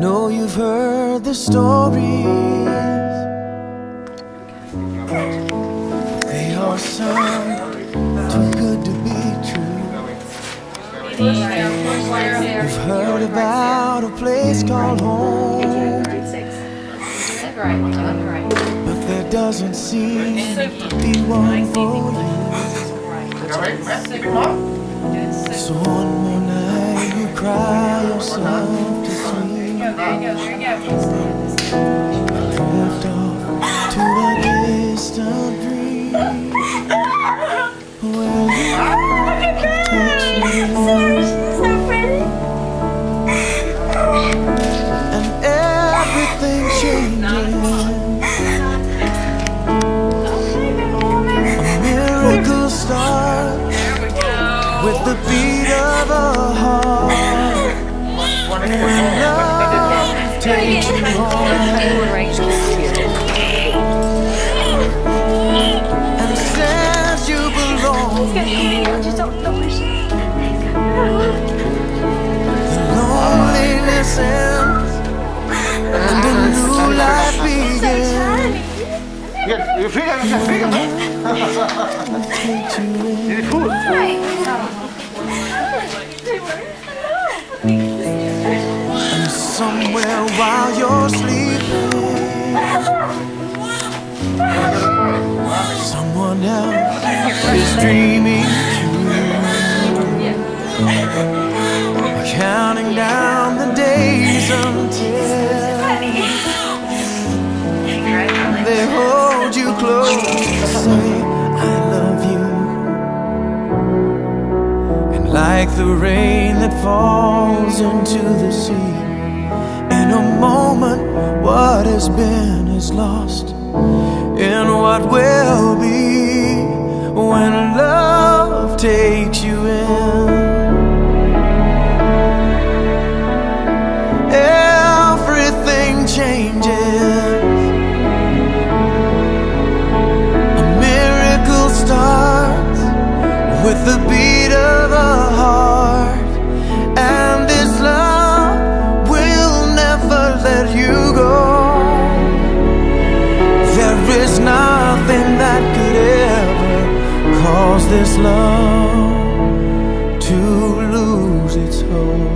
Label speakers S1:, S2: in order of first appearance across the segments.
S1: know you've heard the stories. They all sound too good to be true. You've heard about a place called home, but there doesn't seem to be one for you. So one more night you cry yourself to sleep. Drift off to a distant dream. Where love takes you and everything changes. A miracle starts with the beat of a heart. When love takes you says you belong here. The loneliness ends and somewhere while you're sleeping, someone else is dreaming too. Counting down the days until they hold you close and say, I love you. And like the rain that falls into the sea, what has been is lost in what will be when love takes you in. Everything changes. A miracle starts with the beat this love to lose its hold.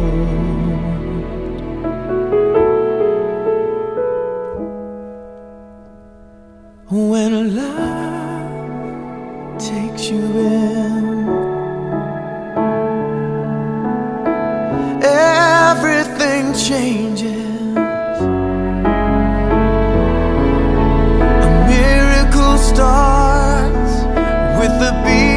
S1: When a love takes you in, everything changes. A miracle starts with the beat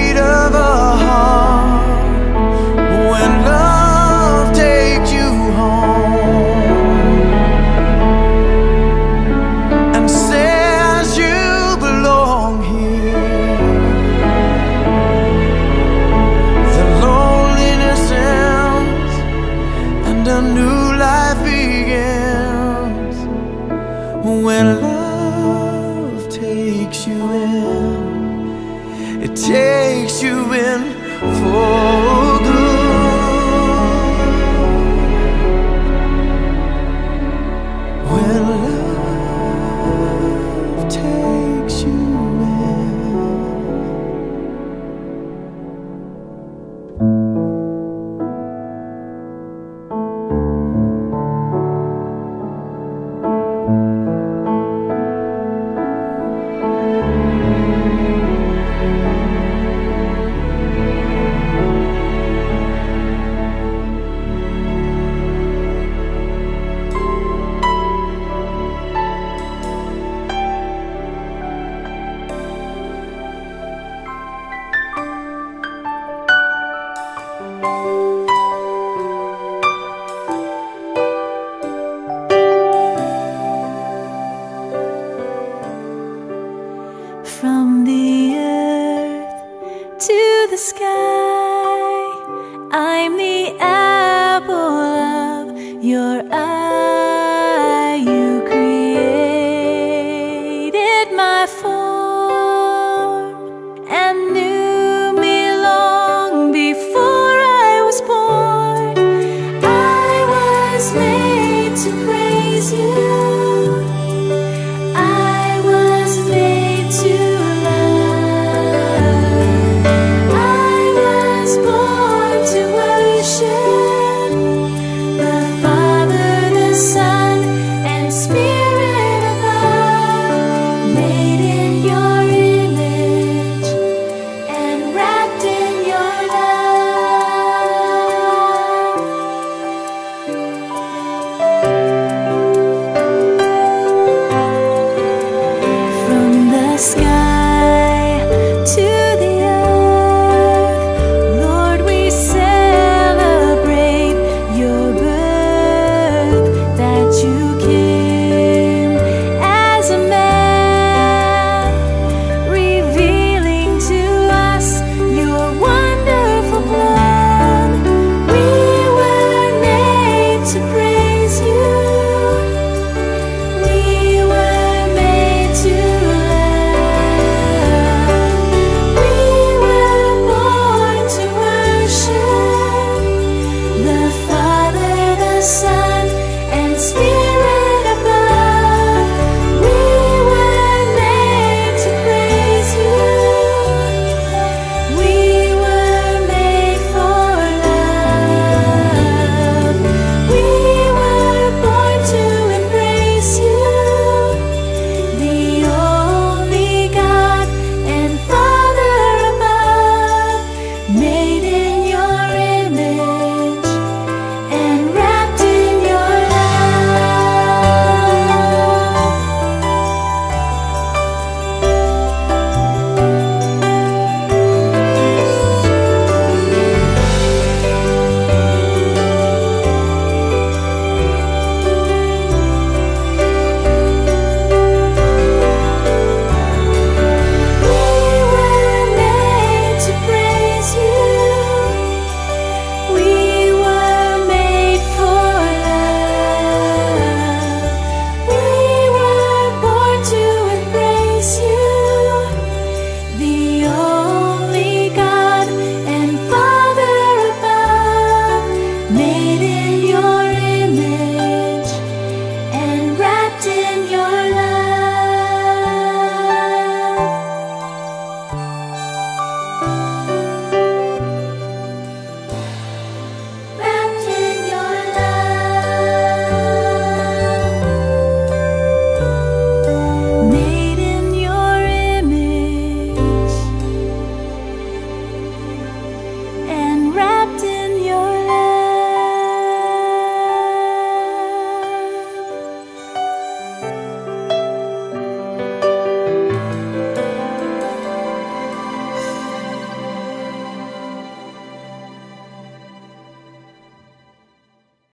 S2: sky.